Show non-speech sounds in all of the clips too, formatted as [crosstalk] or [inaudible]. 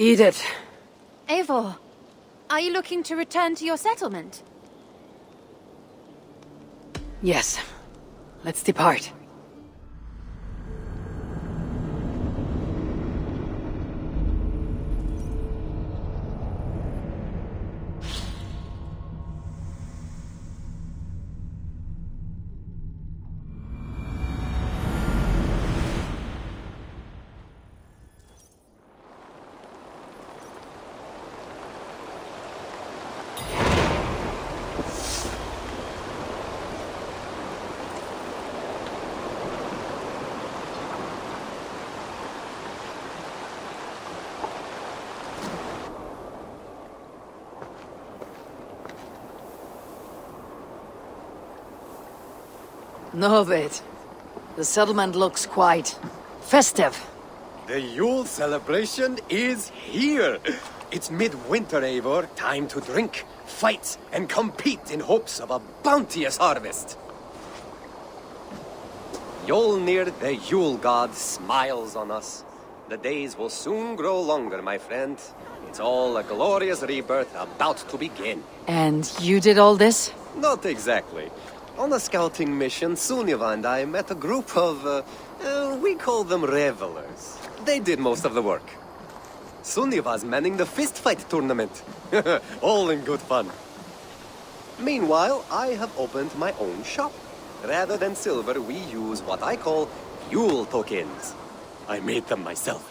Eat it. Eivor, are you looking to return to your settlement? Yes. Let's depart. Norvid. The settlement looks quite... festive. The Yule celebration is here! It's midwinter, Eivor. Time to drink, fight, and compete in hopes of a bounteous harvest. Yolnir, the Yule god, smiles on us. The days will soon grow longer, my friend. It's all a glorious rebirth about to begin. And you did all this? Not exactly. On a scouting mission, Sunniva and I met a group of, uh, uh, we call them revelers. They did most of the work. Sunniva's manning the fistfight tournament. [laughs] All in good fun. Meanwhile, I have opened my own shop. Rather than silver, we use what I call Yule tokens. I made them myself.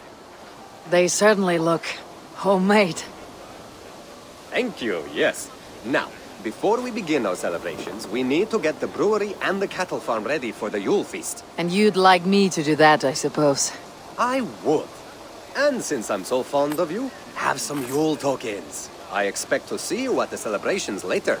They certainly look... homemade. Thank you, yes. Now, before we begin our celebrations, we need to get the brewery and the cattle farm ready for the Yule feast. And you'd like me to do that, I suppose. I would. And since I'm so fond of you, have some Yule tokens. I expect to see you at the celebrations later.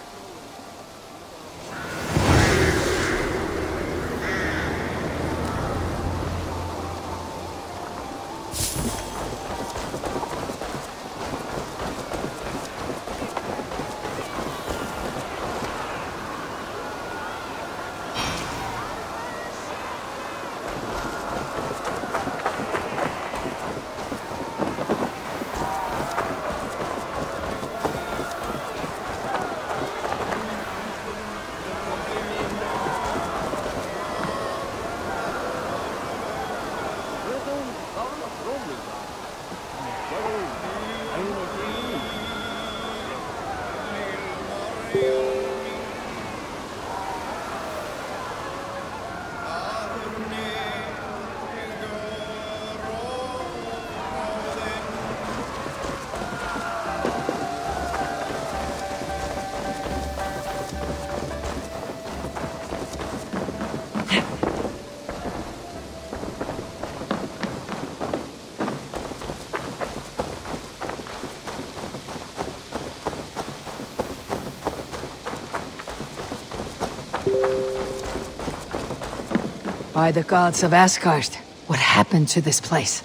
By the gods of Asgard, what happened to this place?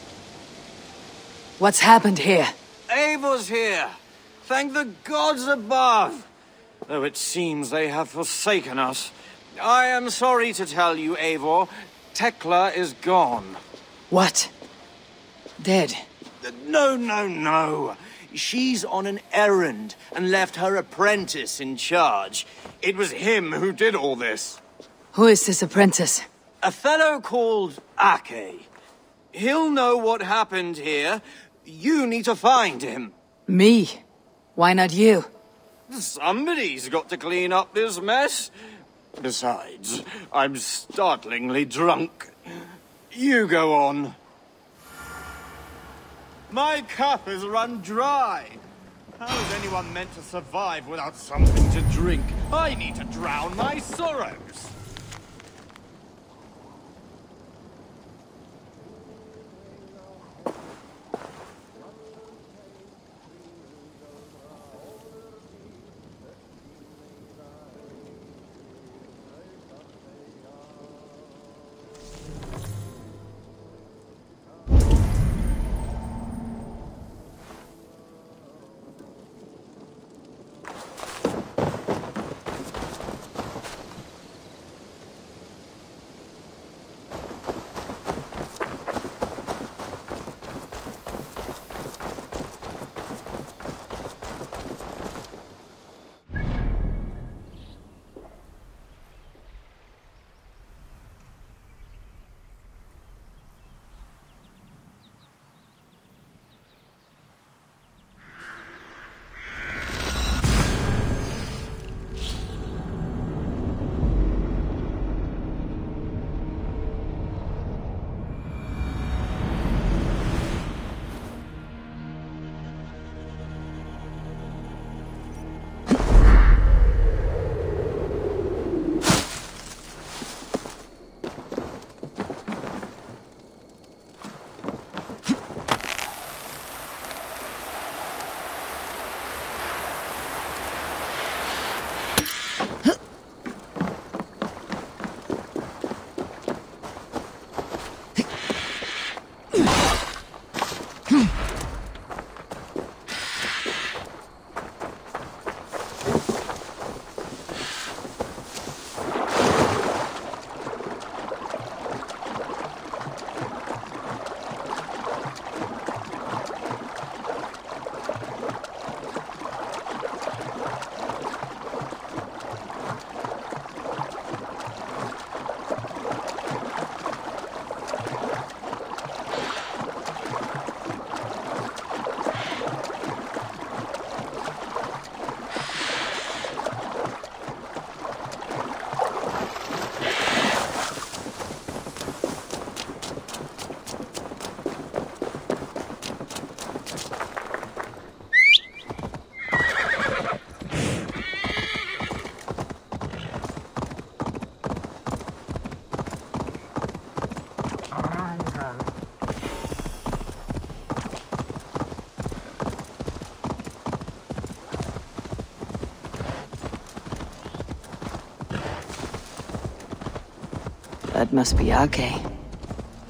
What's happened here? Eivor's here! Thank the gods above! Though it seems they have forsaken us. I am sorry to tell you, Eivor, Tekla is gone. What? Dead? No, no, no. She's on an errand and left her apprentice in charge. It was him who did all this. Who is this apprentice? A fellow called Ake. He'll know what happened here. You need to find him. Me? Why not you? Somebody's got to clean up this mess. Besides, I'm startlingly drunk. You go on. My cup has run dry. How is anyone meant to survive without something to drink? I need to drown my sorrows. Must be Ake.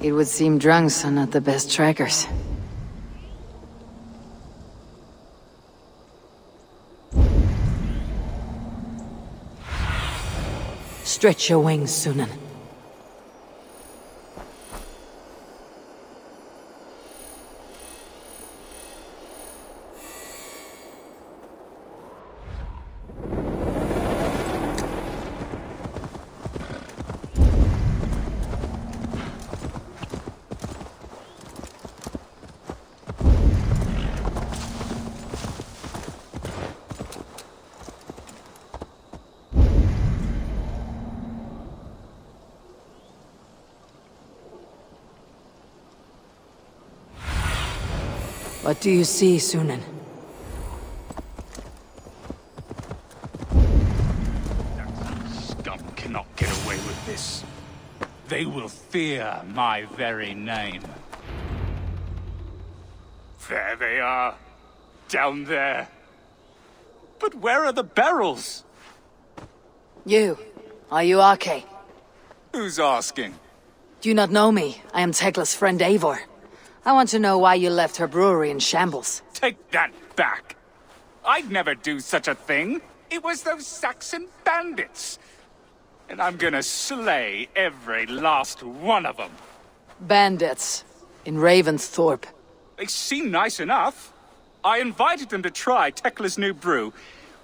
It would seem drunks are not the best trackers. Stretch your wings, Synin. What do you see, Synin? Scum cannot get away with this. They will fear my very name. There they are. Down there. But where are the barrels? You. Are you Ake? Who's asking? Do you not know me? I am Tekla's friend Eivor. I want to know why you left her brewery in shambles. Take that back. I'd never do such a thing. It was those Saxon bandits. And I'm gonna slay every last one of them. Bandits. In Ravensthorpe. They seem nice enough. I invited them to try Tekla's new brew.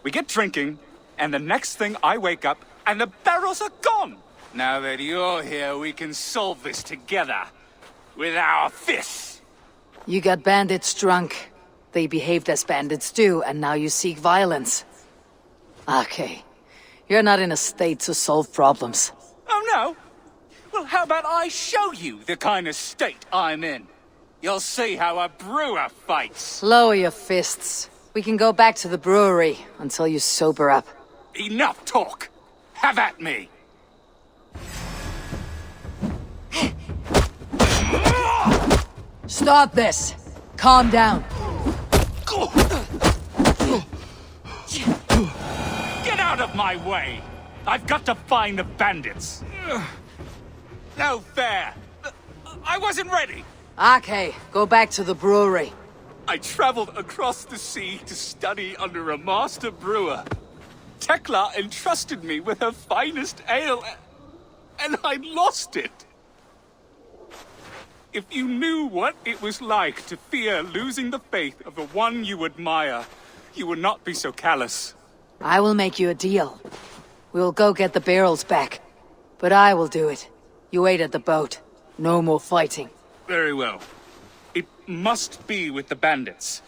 We get drinking, and the next thing I wake up, and the barrels are gone. Now that you're here, we can solve this together. With our fists. You got bandits drunk. They behaved as bandits do, and now you seek violence. Okay. You're not in a state to solve problems. Oh no? Well, how about I show you the kind of state I'm in? You'll see how a brewer fights. Lower your fists. We can go back to the brewery until you sober up. Enough talk. Have at me. Stop this! Calm down. Get out of my way! I've got to find the bandits. No fair. I wasn't ready. Okay, go back to the brewery. I traveled across the sea to study under a master brewer. Tekla entrusted me with her finest ale, and I lost it. If you knew what it was like to fear losing the faith of the one you admire, you would not be so callous. I will make you a deal. We'll go get the barrels back. But I will do it. You wait at the boat. No more fighting. Very well. It must be with the bandits.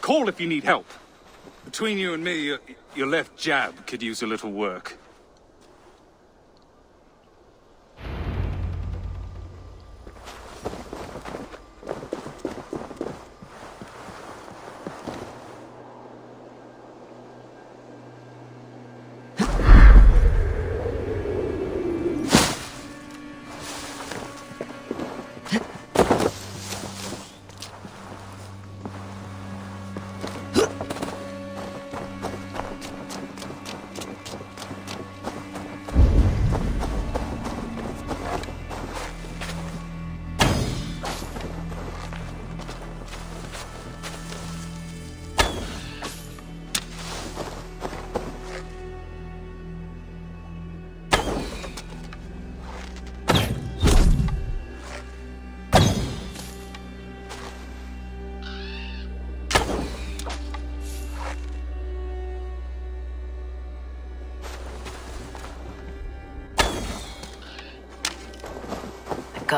Call if you need help. Between you and me, your, your left jab could use a little work.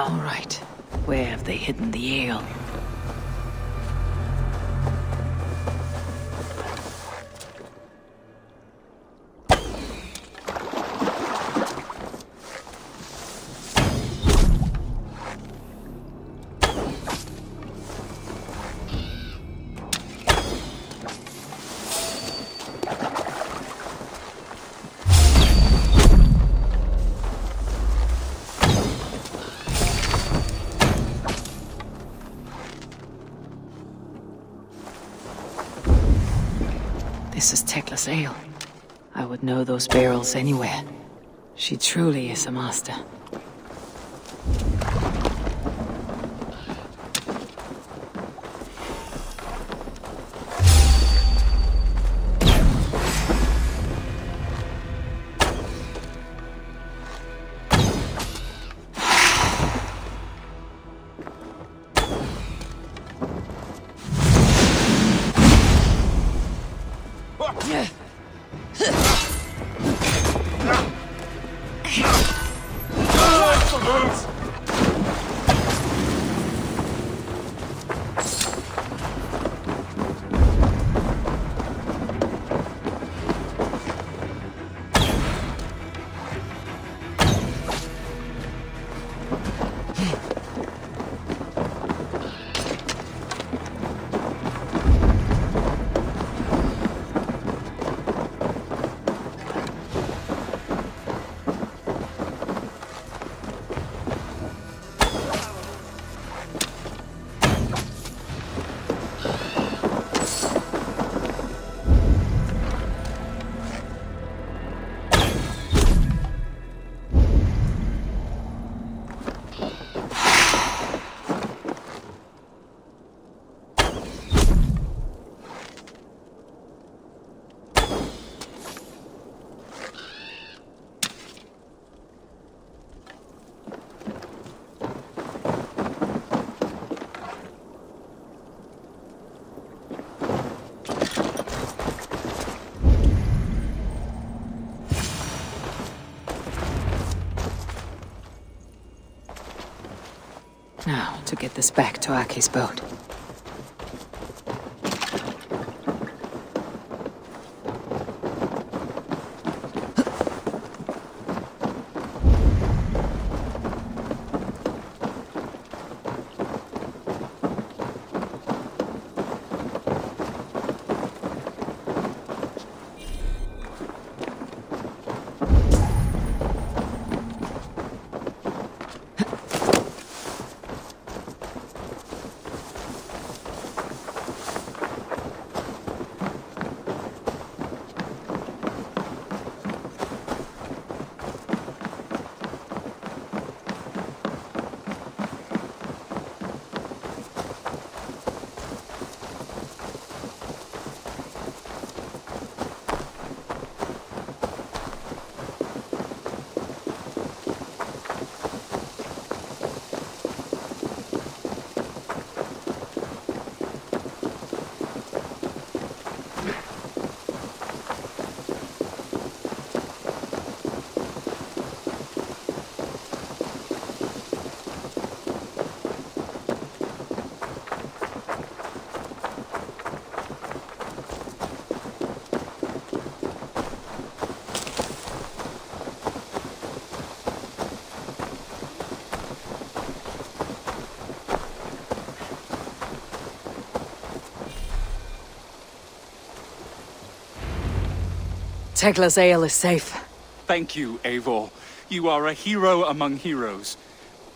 All right. Where have they hidden the ale? This is Tekla's ale. I would know those barrels anywhere. She truly is a master. To get this back to Ake's boat. Tekla's ale is safe. Thank you, Eivor. You are a hero among heroes.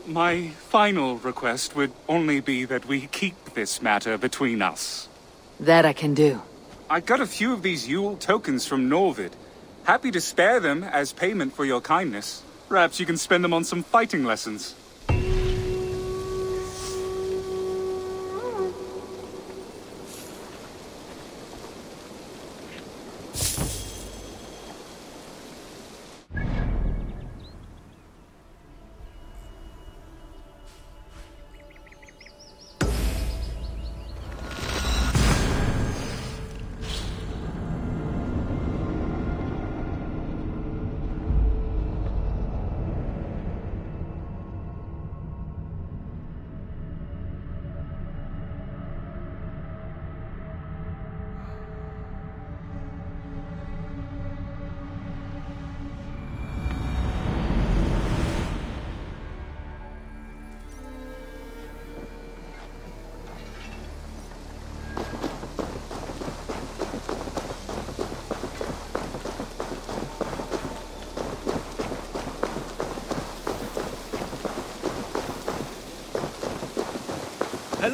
My final request would only be that we keep this matter between us. That I can do. I got a few of these Yule tokens from Norvid. Happy to spare them as payment for your kindness. Perhaps you can spend them on some fighting lessons.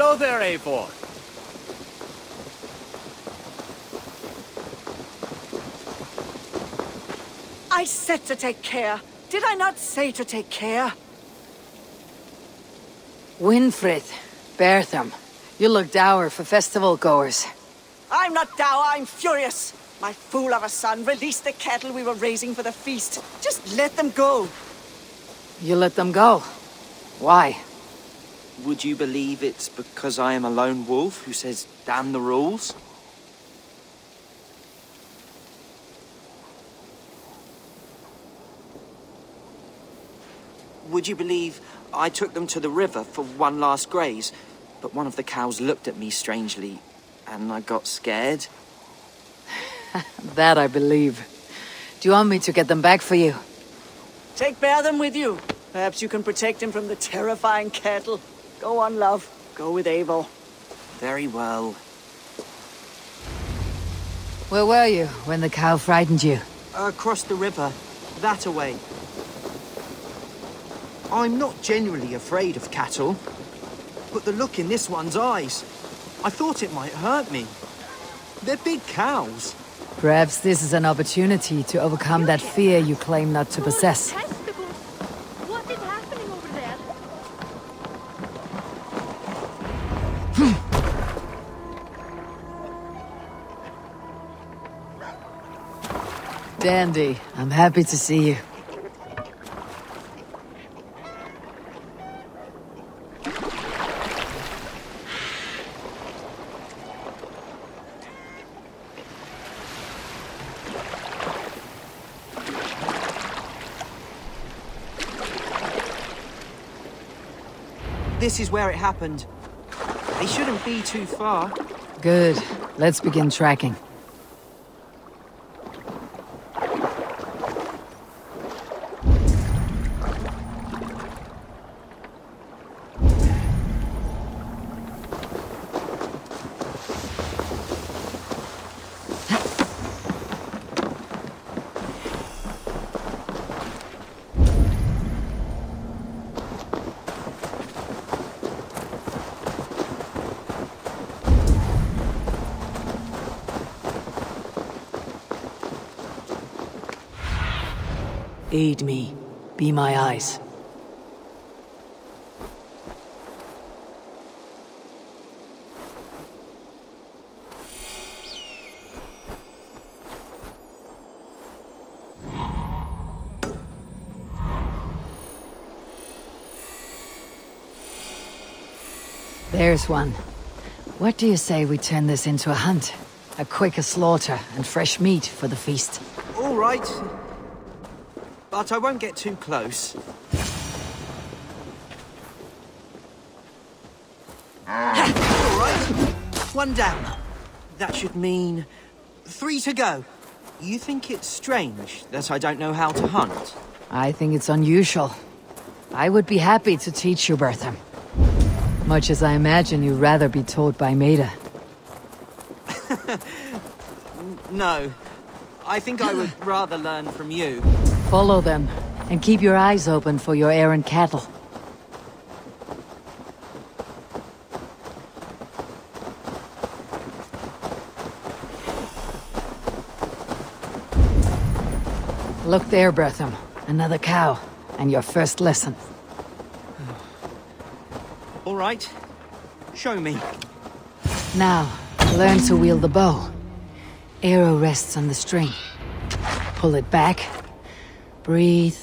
Hello there, Eivor. I said to take care. Did I not say to take care? Winfrith, Bertham, you look dour for festival goers. I'm not dour, I'm furious. My fool of a son released the cattle we were raising for the feast. Just let them go. You let them go. Why? Would you believe it's because I am a lone wolf who says, damn the rules? Would you believe I took them to the river for one last graze, but one of the cows looked at me strangely, and I got scared? [laughs] That I believe. Do you want me to get them back for you? Take Bertham with you. Perhaps you can protect him from the terrifying cattle. Go on, love. Go with Eivor. Very well. Where were you when the cow frightened you? Across the river, that away. I'm not generally afraid of cattle, but the look in this one's eyes, I thought it might hurt me. They're big cows. Perhaps this is an opportunity to overcome that fear you claim not to possess. Dandy, I'm happy to see you. this is where it happened. They shouldn't be too far. Good. Let's begin tracking. Me. Be my eyes. There's one. What do you say we turn this into a hunt? A quicker slaughter and fresh meat for the feast. All right. But I won't get too close. All right. One down. That should mean three to go. You think it's strange that I don't know how to hunt? I think it's unusual. I would be happy to teach you, Bertham. Much as I imagine you'd rather be taught by Maida. [laughs] No. I think I would [gasps] rather learn from you. Follow them, and keep your eyes open for your errant cattle. Look there, Bertham. Another cow, and your first lesson. All right. Show me. Now, learn to wield the bow. Arrow rests on the string. Pull it back. Breathe.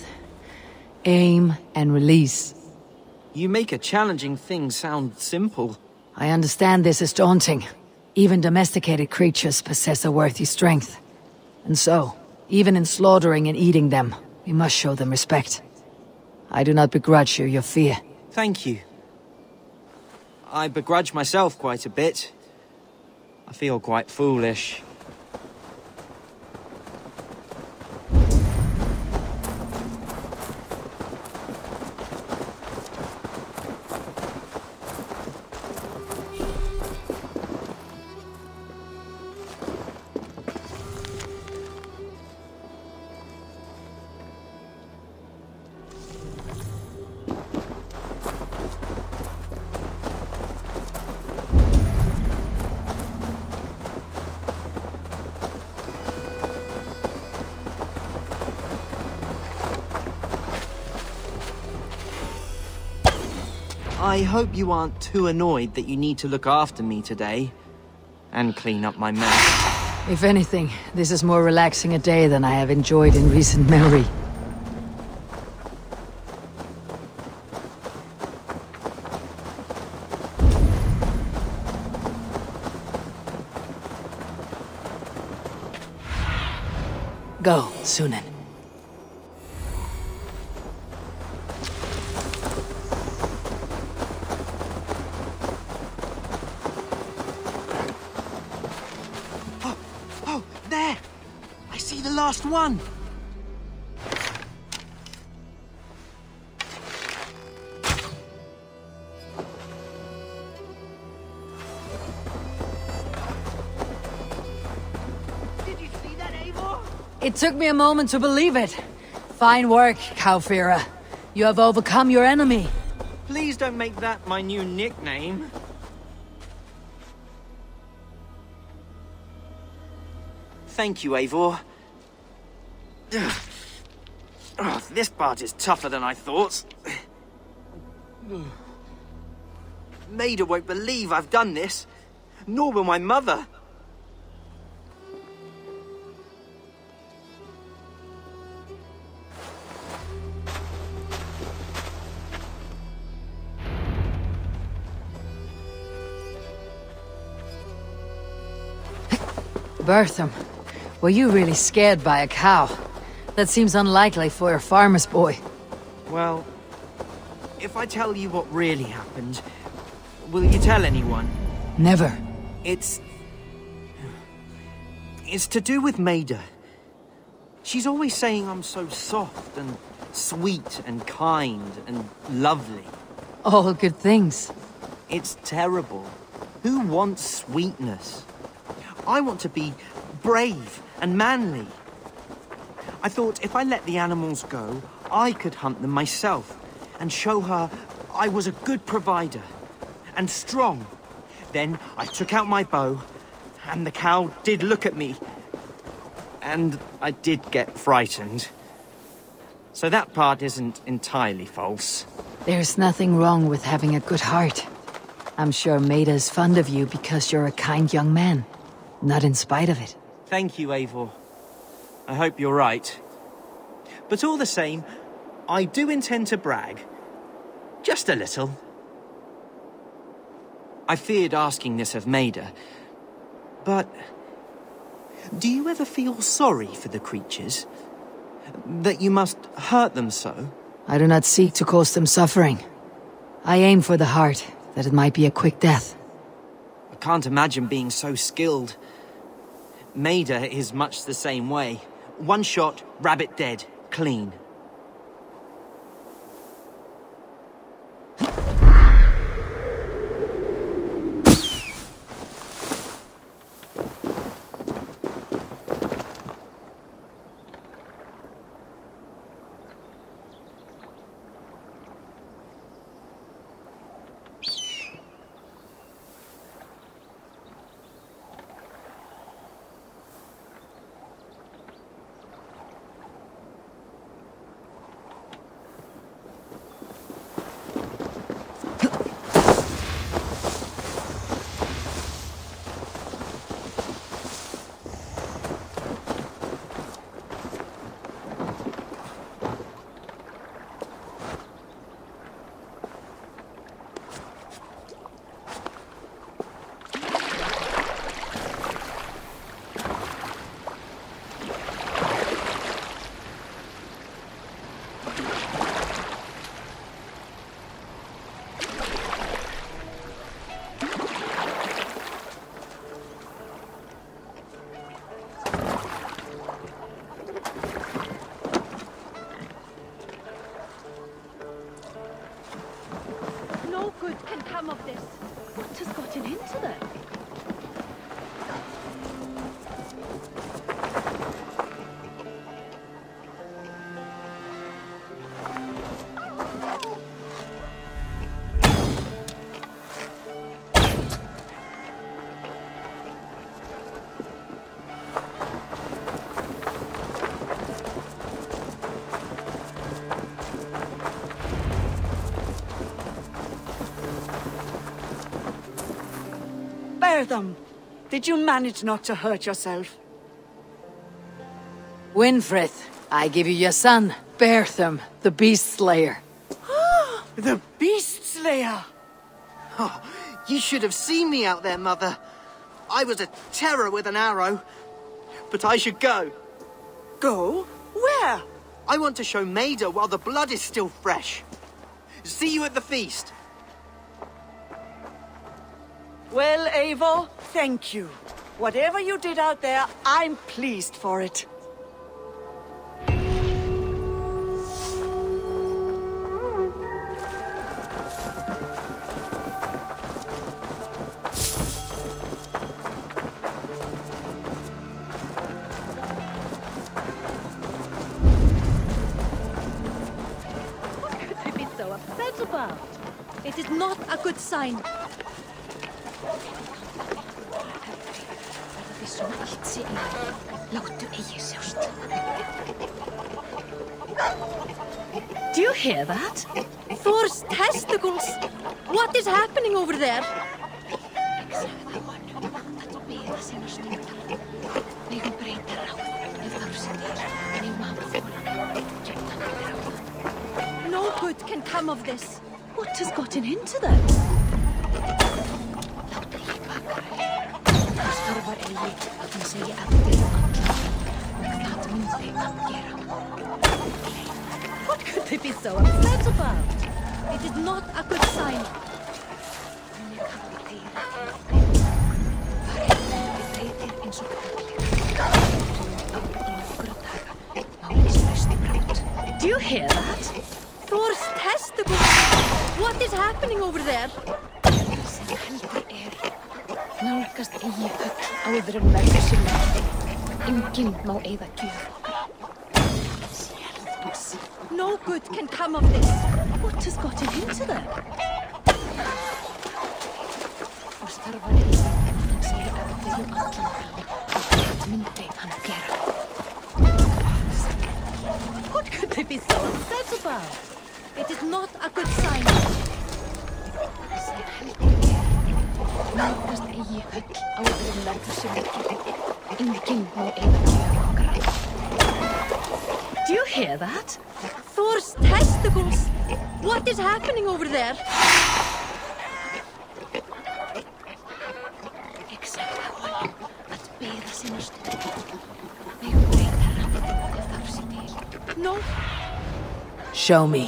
Aim and release. You make a challenging thing sound simple. I understand this is daunting. Even domesticated creatures possess a worthy strength. And so, even in slaughtering and eating them, we must show them respect. I do not begrudge you your fear. Thank you. I begrudge myself quite a bit. I feel quite foolish. I hope you aren't too annoyed that you need to look after me today. And clean up my mess. If anything, this is more relaxing a day than I have enjoyed in recent memory. Go, Synin. It took me a moment to believe it. Fine work, Kaufira. You have overcome your enemy. Please don't make that my new nickname. Thank you, Eivor. This part is tougher than I thought. [sighs] Maida won't believe I've done this. Nor will my mother. Bertham, were you really scared by a cow? That seems unlikely for a farmer's boy. Well, if I tell you what really happened, will you tell anyone? Never. It's... It's to do with Maida. She's always saying I'm so soft and sweet and kind and lovely. All good things. It's terrible. Who wants sweetness? I want to be brave and manly. I thought if I let the animals go, I could hunt them myself and show her I was a good provider and strong. Then I took out my bow, and the cow did look at me. And I did get frightened. So that part isn't entirely false. There's nothing wrong with having a good heart. I'm sure Maida's fond of you because you're a kind young man. Not in spite of it. Thank you, Eivor. I hope you're right. But all the same, I do intend to brag. Just a little. I feared asking this of Maida, but... Do you ever feel sorry for the creatures? That you must hurt them so? I do not seek to cause them suffering. I aim for the heart, that it might be a quick death. I can't imagine being so skilled. Maida is much the same way. One shot, rabbit dead, clean. Bear them. Did you manage not to hurt yourself? Winfrith, I give you your son, Bertham, the Beast Slayer. [gasps] The Beast Slayer! Oh, you should have seen me out there, Mother. I was a terror with an arrow. But I should go. Go? Where? I want to show Maida while the blood is still fresh. See you at the feast. Well, Eivor, thank you. Whatever you did out there, I'm pleased for it. What could be so upset about? It is not a good sign. Do you hear that? Thor's testicles! What is happening over there? No good can come of this. What has gotten into them? What could they be so upset about? It is not a good sign. Do you hear that? Thor's testicles! What is happening over there? Nálgast eigi áður en verður sinna enginn má eigða gjöf No good can come of this. What has gotten into them? Og að myndi hann gera? What could they be so upset about? It is not a good sign. Sem heldur nálgast eigi öll áður en verður sinna enginn má eigða okkar Do you hear that? Thor's testicles! What is happening over there? Ég sagði honum að bera sinna stund Megum breyta hann ef þarf sér til No, Show me.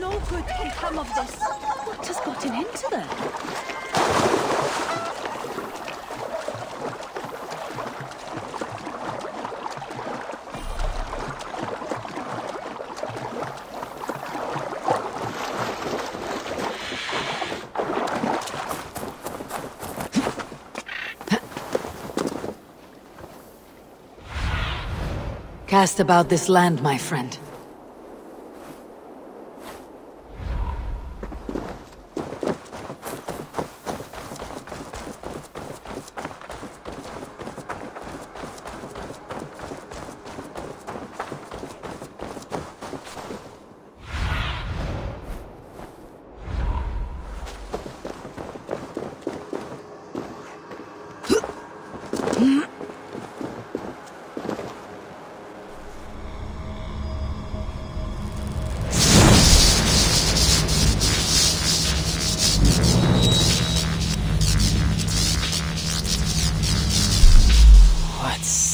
no good can come of this. What has gotten into them? Cast about this land, my friend.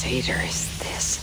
Satyr is this?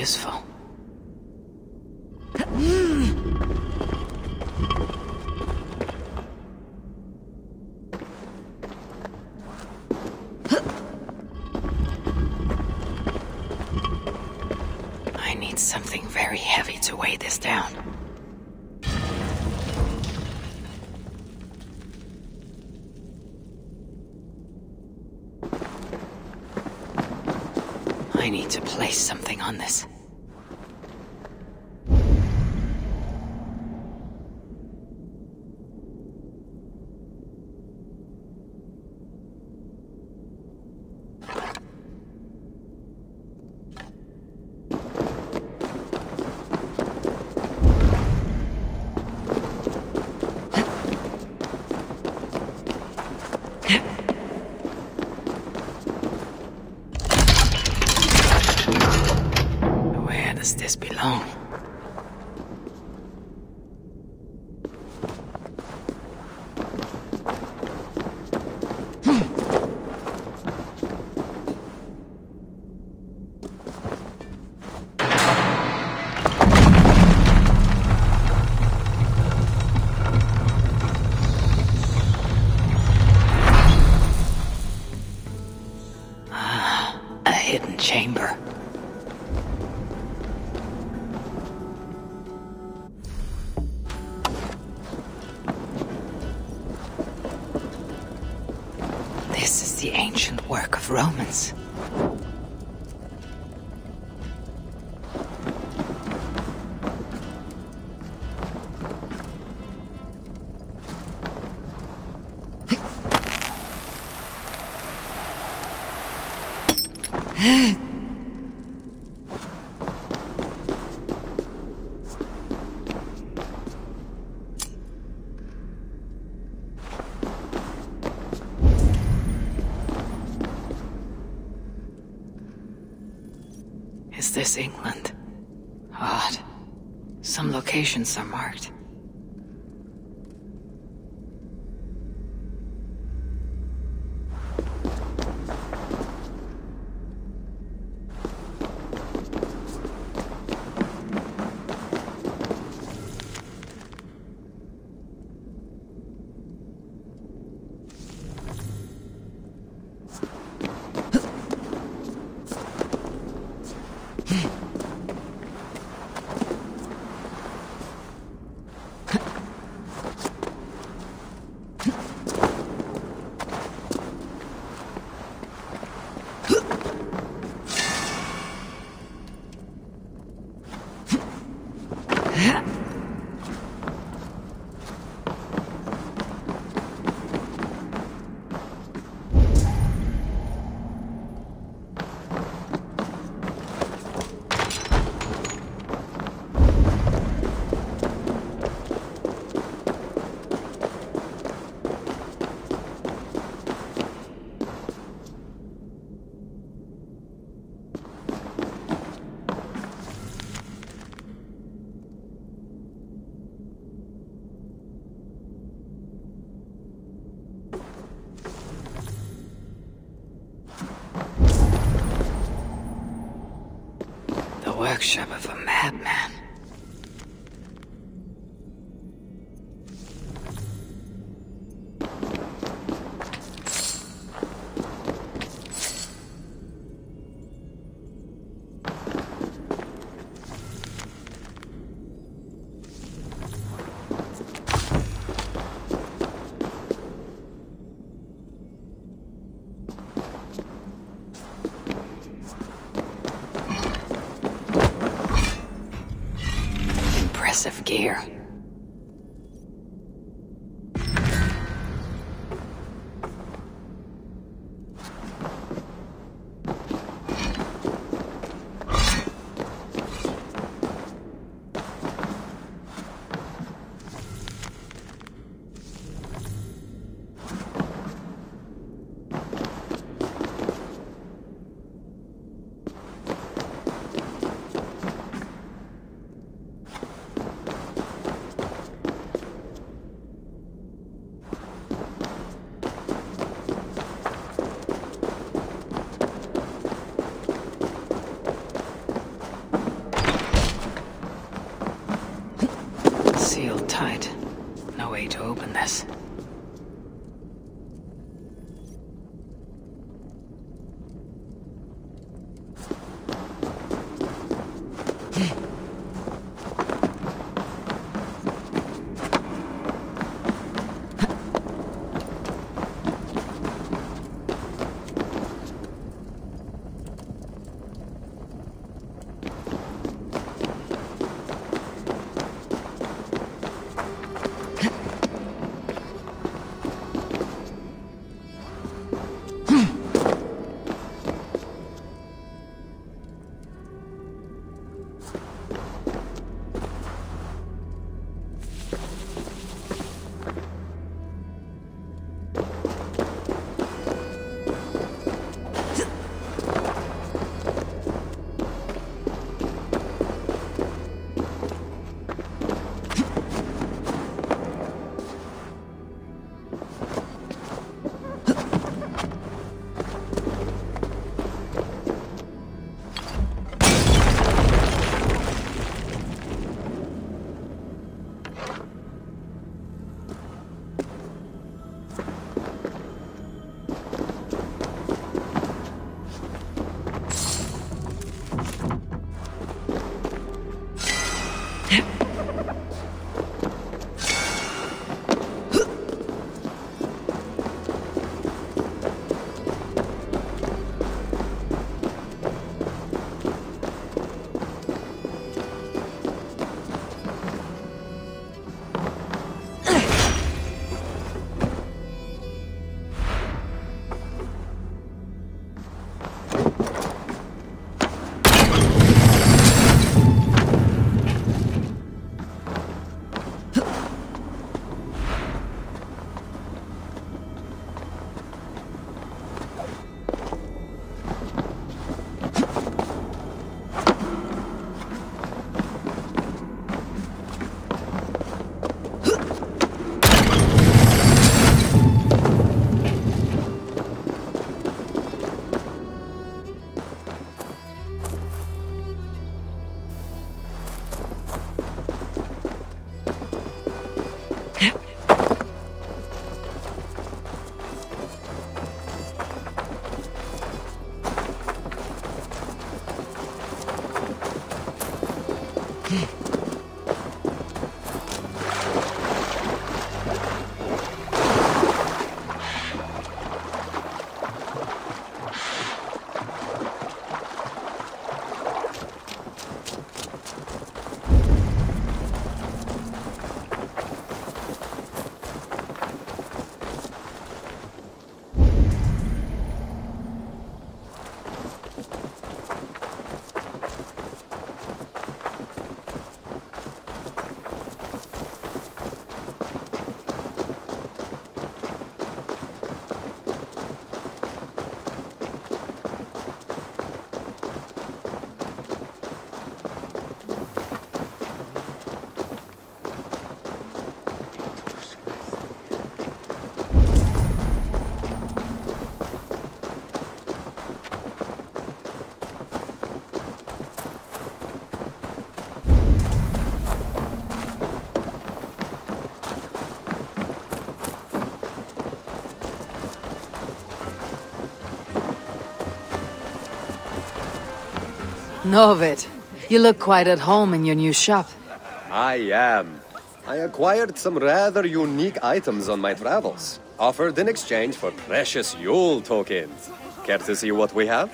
useful. I need something very heavy to weigh this down. I need to place something on this. is this England? Odd. Some locations are marked. workshop of a man. Norvid, you look quite at home in your new shop. I am. I acquired some rather unique items on my travels, offered in exchange for precious Yule tokens. Care to see what we have?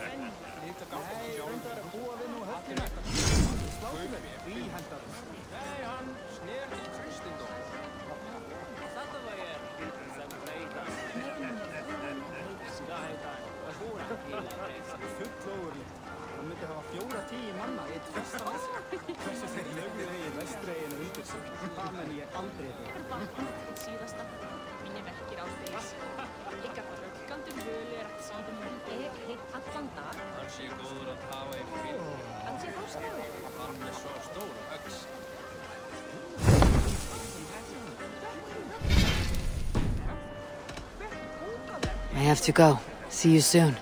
To go. See you soon.